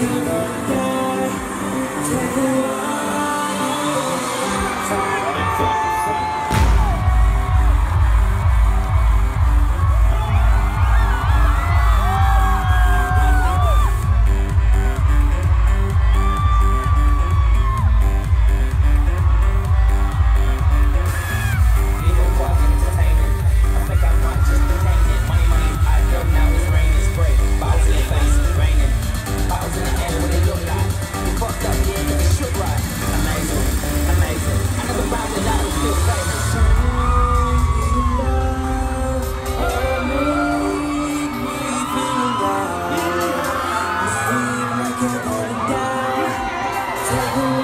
you. Take